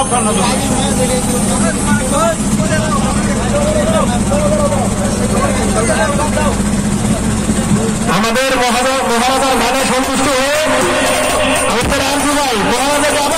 আপনার নজর আমাদের মহারাজার মানে সন্তুষ্ট হয়ে আমাদের ভাই মহারাজাকে আবার